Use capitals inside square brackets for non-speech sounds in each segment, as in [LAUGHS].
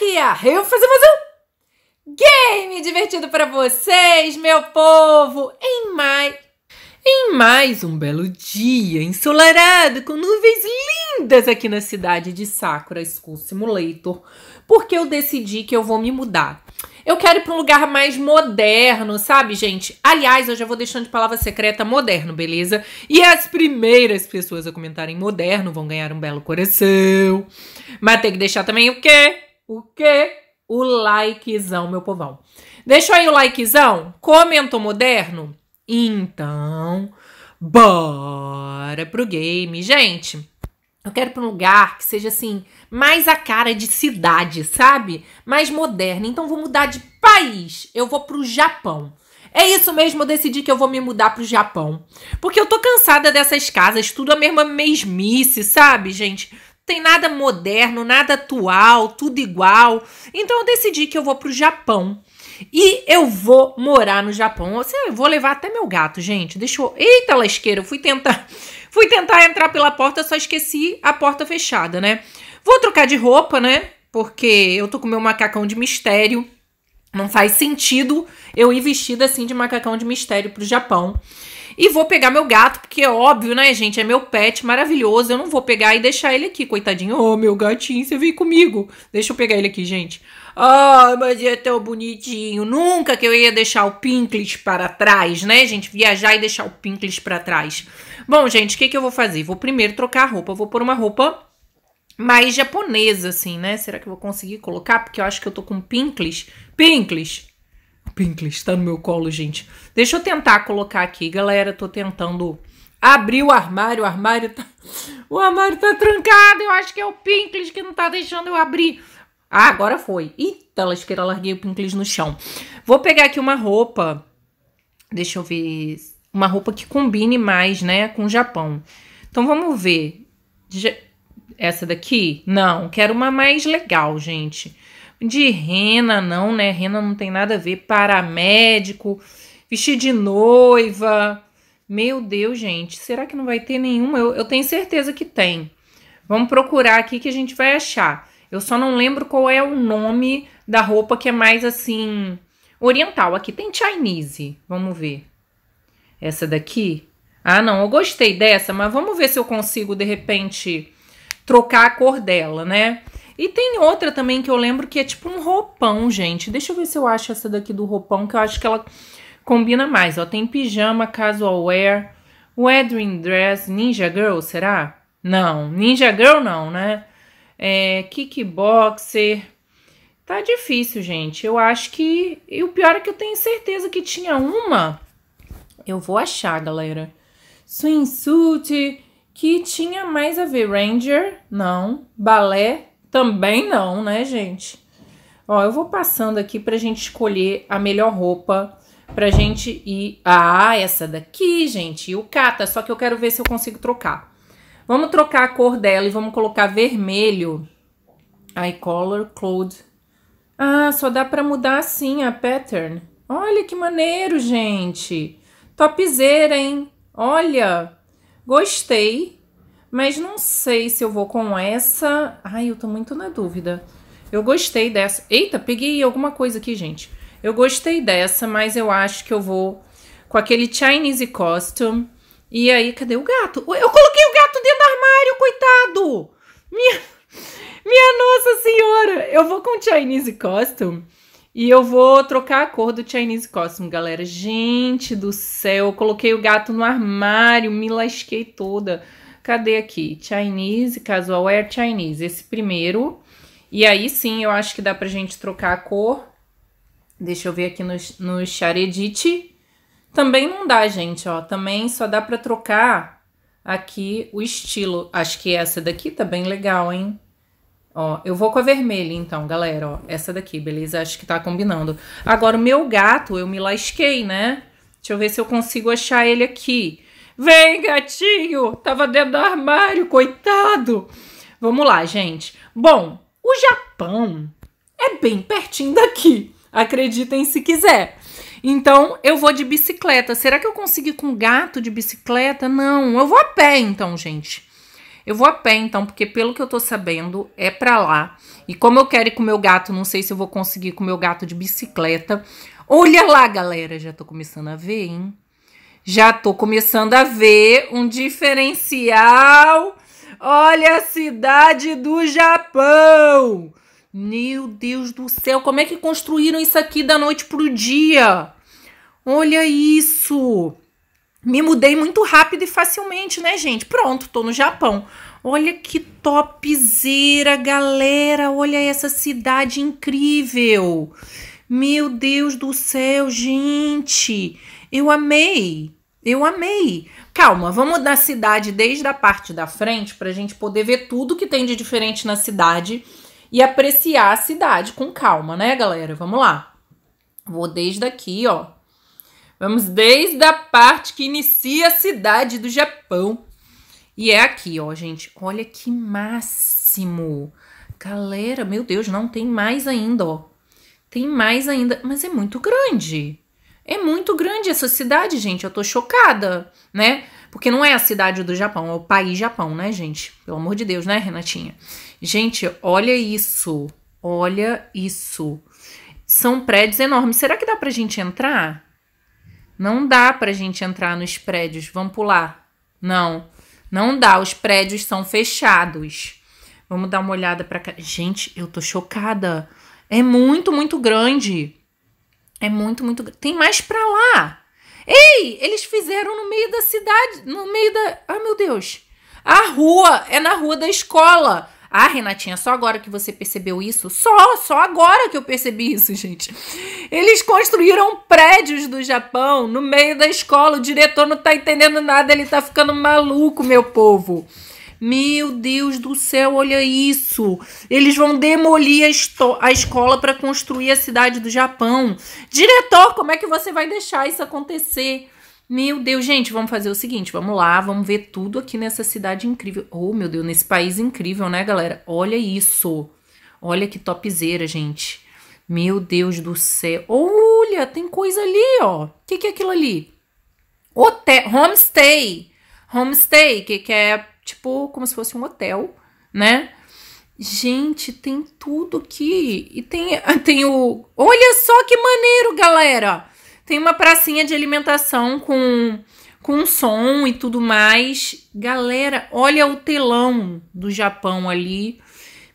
aqui é a Eu fazer mais um game divertido para vocês, meu povo, em mais em mais um belo dia ensolarado com nuvens lindas aqui na cidade de Sakura School Simulator, porque eu decidi que eu vou me mudar. Eu quero ir para um lugar mais moderno, sabe, gente? Aliás, eu já vou deixando de palavra secreta moderno, beleza? E as primeiras pessoas a comentarem moderno vão ganhar um belo coração. Mas tem que deixar também o quê? O quê? O likezão, meu povão. Deixa aí o likezão? Comentou moderno? Então, bora pro game. Gente, eu quero pra um lugar que seja assim, mais a cara de cidade, sabe? Mais moderna. Então vou mudar de país. Eu vou pro Japão. É isso mesmo, eu decidi que eu vou me mudar pro Japão. Porque eu tô cansada dessas casas, tudo a mesma mesmice, sabe, gente? Tem nada moderno, nada atual, tudo igual. Então eu decidi que eu vou pro Japão. E eu vou morar no Japão. Eu vou levar até meu gato, gente. Deixa eu. Eita, lasqueira, eu fui tentar. [LAUGHS] Fui tentar entrar pela porta, só esqueci a porta fechada, né? Vou trocar de roupa, né? Porque eu tô com meu macacão de mistério. Não faz sentido eu ir vestida assim de macacão de mistério pro Japão. E vou pegar meu gato, porque é óbvio, né, gente? É meu pet maravilhoso. Eu não vou pegar e deixar ele aqui, coitadinho. Oh, meu gatinho, você vem comigo. Deixa eu pegar ele aqui, gente. Ah, oh, mas é tão bonitinho. Nunca que eu ia deixar o Pinkles para trás, né, gente? Viajar e deixar o Pinkles para trás. Bom, gente, o que, que eu vou fazer? Vou primeiro trocar a roupa. Vou pôr uma roupa mais japonesa, assim, né? Será que eu vou conseguir colocar? Porque eu acho que eu tô com Pinkles. Pinkles! Pinkles tá no meu colo, gente. Deixa eu tentar colocar aqui, galera. Tô tentando abrir o armário. O armário tá... O armário tá trancado. Eu acho que é o Pinkles que não tá deixando eu abrir. Ah, agora foi. Eita, lasqueira, larguei o Pinkles no chão. Vou pegar aqui uma roupa. Deixa eu ver. Uma roupa que combine mais, né, com o Japão. Então, vamos ver. Essa daqui? Não, quero uma mais legal, gente. De rena, não, né? Rena não tem nada a ver. Paramédico, vestido de noiva. Meu Deus, gente, será que não vai ter nenhuma? Eu, eu tenho certeza que tem. Vamos procurar aqui que a gente vai achar. Eu só não lembro qual é o nome da roupa que é mais assim oriental. Aqui tem Chinese. Vamos ver. Essa daqui? Ah, não, eu gostei dessa, mas vamos ver se eu consigo de repente trocar a cor dela, né? E tem outra também que eu lembro que é tipo um roupão, gente. Deixa eu ver se eu acho essa daqui do roupão, que eu acho que ela combina mais. Ó, tem pijama, casual wear, wedding dress, ninja girl, será? Não, ninja girl não, né? É, kickboxer. Tá difícil, gente. Eu acho que... E o pior é que eu tenho certeza que tinha uma... Eu vou achar, galera. Swimsuit, que tinha mais a ver. Ranger, não. Balé, também não, né, gente? Ó, eu vou passando aqui pra gente escolher a melhor roupa pra gente ir... Ah, essa daqui, gente, o cata, só que eu quero ver se eu consigo trocar. Vamos trocar a cor dela e vamos colocar vermelho. Eye color, cloud. Ah, só dá pra mudar assim a pattern. Olha que maneiro, gente. Topzera, hein? Olha, gostei. Mas não sei se eu vou com essa. Ai, eu tô muito na dúvida. Eu gostei dessa. Eita, peguei alguma coisa aqui, gente. Eu gostei dessa, mas eu acho que eu vou com aquele Chinese costume. E aí, cadê o gato? Eu coloquei o gato dentro do armário, coitado! Minha, [LAUGHS] minha nossa senhora! Eu vou com Chinese costume. E eu vou trocar a cor do Chinese costume, galera. Gente do céu, eu coloquei o gato no armário, me lasquei toda. Cadê aqui? Chinese, casual wear Chinese. Esse primeiro. E aí sim, eu acho que dá pra gente trocar a cor. Deixa eu ver aqui no, no. Também não dá, gente, ó. Também só dá pra trocar aqui o estilo. Acho que essa daqui tá bem legal, hein? Ó, eu vou com a vermelha, então, galera, ó. Essa daqui, beleza? Acho que tá combinando. Agora, o meu gato, eu me lasquei, né? Deixa eu ver se eu consigo achar ele aqui. Vem, gatinho! Tava dentro do armário, coitado! Vamos lá, gente. Bom, o Japão é bem pertinho daqui. Acreditem se quiser. Então, eu vou de bicicleta. Será que eu consigo ir com gato de bicicleta? Não, eu vou a pé, então, gente. Eu vou a pé, então, porque pelo que eu tô sabendo, é pra lá. E como eu quero ir com meu gato, não sei se eu vou conseguir com meu gato de bicicleta. Olha lá, galera, já tô começando a ver, hein? Já tô começando a ver um diferencial. Olha a cidade do Japão. Meu Deus do céu, como é que construíram isso aqui da noite pro dia? Olha isso. Me mudei muito rápido e facilmente, né, gente? Pronto, tô no Japão. Olha que topzera, galera. Olha essa cidade incrível. Meu Deus do céu, gente. Eu amei. Eu amei. Calma, vamos da cidade desde a parte da frente para a gente poder ver tudo que tem de diferente na cidade e apreciar a cidade com calma, né, galera? Vamos lá. Vou desde aqui, ó. Vamos desde a parte que inicia a cidade do Japão. E é aqui, ó, gente. Olha que máximo. Galera, meu Deus, não tem mais ainda, ó. Tem mais ainda, mas é muito grande. É muito grande essa cidade, gente. Eu tô chocada, né? Porque não é a cidade do Japão, é o país Japão, né, gente? Pelo amor de Deus, né, Renatinha? Gente, olha isso. Olha isso. São prédios enormes. Será que dá pra gente entrar? Não dá pra gente entrar nos prédios. Vamos pular. Não. Não dá. Os prédios são fechados. Vamos dar uma olhada pra cá. Gente, eu tô chocada. É muito, muito grande. É muito, muito. Tem mais pra lá. Ei, eles fizeram no meio da cidade, no meio da. Ah, meu Deus. A rua é na rua da escola. Ah, Renatinha, só agora que você percebeu isso? Só, só agora que eu percebi isso, gente. Eles construíram prédios do Japão no meio da escola. O diretor não tá entendendo nada, ele tá ficando maluco, meu povo. Meu Deus do céu, olha isso! Eles vão demolir a, a escola para construir a cidade do Japão. Diretor, como é que você vai deixar isso acontecer? Meu Deus, gente, vamos fazer o seguinte, vamos lá, vamos ver tudo aqui nessa cidade incrível. Oh, meu Deus, nesse país incrível, né, galera? Olha isso. Olha que topzera, gente. Meu Deus do céu. Olha, tem coisa ali, ó. O que, que é aquilo ali? Hotel, homestay. Homestay, que, que é tipo como se fosse um hotel, né? Gente, tem tudo aqui. E tem, [LAUGHS] tem o. Olha só que maneiro, galera! Tem uma pracinha de alimentação com, com som e tudo mais. Galera, olha o telão do Japão ali.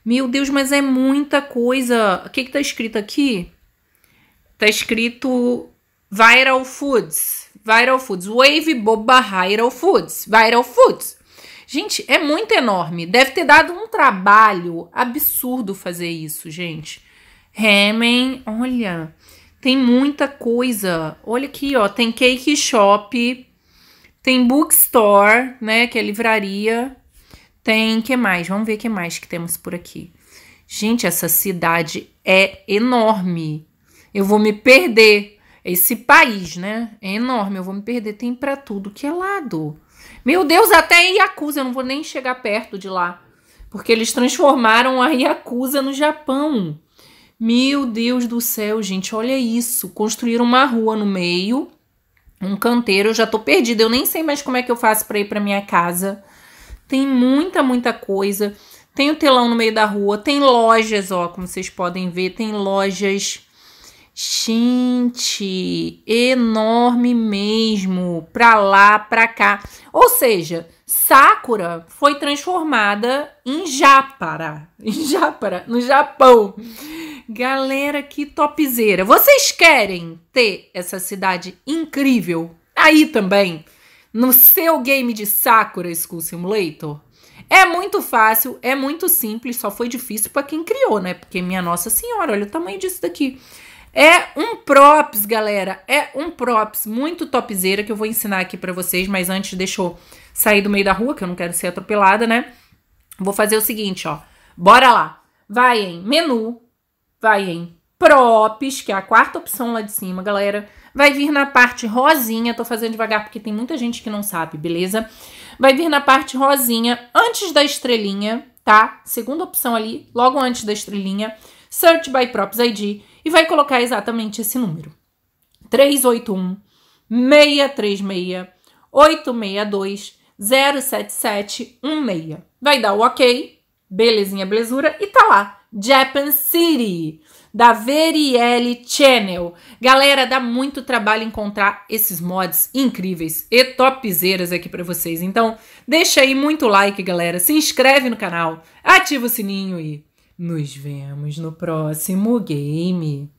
Meu Deus, mas é muita coisa. O que, que tá escrito aqui? Tá escrito Viral Foods. Viral Foods. Wave Boba Viral Foods. Viral Foods. Gente, é muito enorme. Deve ter dado um trabalho absurdo fazer isso, gente. Ramen, olha, tem muita coisa. Olha aqui, ó, tem cake shop, tem bookstore, né, que é livraria. Tem que mais? Vamos ver que mais que temos por aqui. Gente, essa cidade é enorme. Eu vou me perder. Esse país, né? É enorme. Eu vou me perder. Tem para tudo que é lado. Meu Deus, até Yakuza, eu não vou nem chegar perto de lá. Porque eles transformaram a Yakuza no Japão. Meu Deus do céu, gente, olha isso. Construíram uma rua no meio, um canteiro. Eu já tô perdida, eu nem sei mais como é que eu faço para ir para minha casa. Tem muita, muita coisa. Tem o telão no meio da rua, tem lojas, ó, como vocês podem ver, tem lojas Gente, enorme mesmo, pra lá, pra cá. Ou seja, Sakura foi transformada em Japara, [LAUGHS] em Japara, no Japão. Galera, que topzera. Vocês querem ter essa cidade incrível aí também no seu game de Sakura School Simulator? É muito fácil, é muito simples, só foi difícil para quem criou, né? Porque minha nossa senhora, olha o tamanho disso daqui. É um props, galera. É um props muito topzera que eu vou ensinar aqui para vocês, mas antes deixa eu sair do meio da rua, que eu não quero ser atropelada, né? Vou fazer o seguinte, ó. Bora lá. Vai em menu, vai em props, que é a quarta opção lá de cima, galera. Vai vir na parte rosinha, tô fazendo devagar porque tem muita gente que não sabe, beleza? Vai vir na parte rosinha, antes da estrelinha, tá? Segunda opção ali, logo antes da estrelinha. Search by Props ID e vai colocar exatamente esse número. 381 636 862 07716. Vai dar o ok, belezinha, belezura, e tá lá, Japan City, da Verielle Channel. Galera, dá muito trabalho encontrar esses mods incríveis e topzeiras aqui para vocês. Então, deixa aí muito like, galera, se inscreve no canal, ativa o sininho e nos vemos no próximo game.